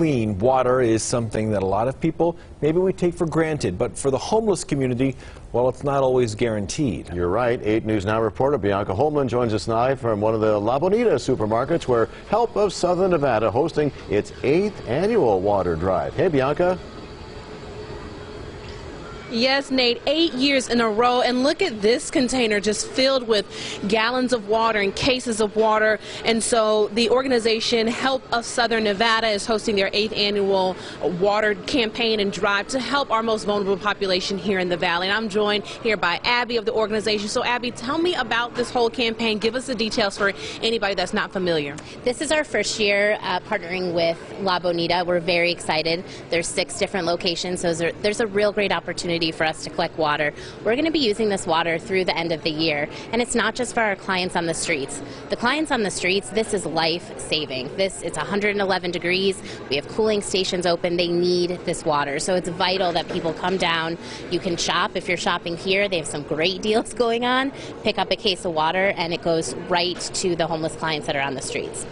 Clean water is something that a lot of people maybe we take for granted, but for the homeless community, well, it's not always guaranteed. You're right. 8 News Now reporter Bianca Holman joins us now from one of the La Bonita supermarkets where Help of Southern Nevada hosting its eighth annual water drive. Hey, Bianca. Yes, Nate, eight years in a row. And look at this container just filled with gallons of water and cases of water. And so the organization Help of Southern Nevada is hosting their eighth annual water campaign and drive to help our most vulnerable population here in the valley. And I'm joined here by Abby of the organization. So, Abby, tell me about this whole campaign. Give us the details for anybody that's not familiar. This is our first year uh, partnering with La Bonita. We're very excited. There's six different locations, so there's a real great opportunity opportunity for us to collect water. We're going to be using this water through the end of the year, and it's not just for our clients on the streets. The clients on the streets, this is life saving. This it's 111 degrees. We have cooling stations open. They need this water, so it's vital that people come down. You can shop if you're shopping here. They have some great deals going on. Pick up a case of water, and it goes right to the homeless clients that are on the streets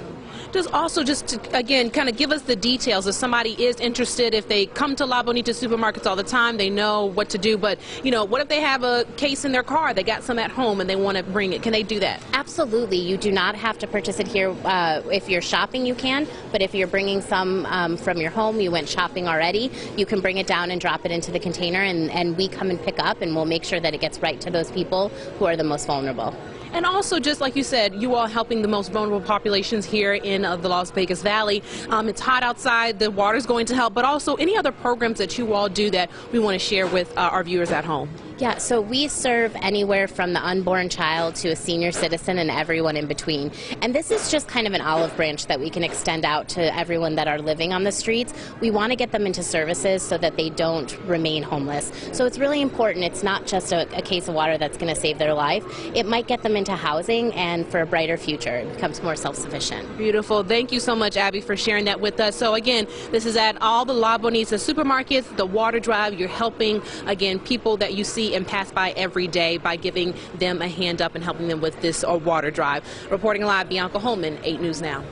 just also just to, again kind of give us the details. If somebody is interested if they come to La Bonita supermarkets all the time they know what to do. But you know what if they have a case in their car? They got some at home and they want to bring it. Can they do that? Absolutely. You do not have to purchase it here uh, if you're shopping you can. But if you're bringing some um, from your home you went shopping already you can bring it down and drop it into the container and, and we come and pick up and we'll make sure that it gets right to those people who are the most vulnerable. And also, just like you said, you are helping the most vulnerable populations here in uh, the Las Vegas Valley. Um, it's hot outside, the water's going to help, but also any other programs that you all do that we want to share with uh, our viewers at home. Yeah, so we serve anywhere from the unborn child to a senior citizen and everyone in between. And this is just kind of an olive branch that we can extend out to everyone that are living on the streets. We want to get them into services so that they don't remain homeless. So it's really important. It's not just a, a case of water that's going to save their life. It might get them into housing and for a brighter future. It becomes more self-sufficient. Beautiful. Thank you so much, Abby, for sharing that with us. So again, this is at all the La Bonita supermarkets, the water drive. You're helping, again, people that you and pass by every day by giving them a hand up and helping them with this uh, water drive. Reporting live, Bianca Holman, 8 News Now.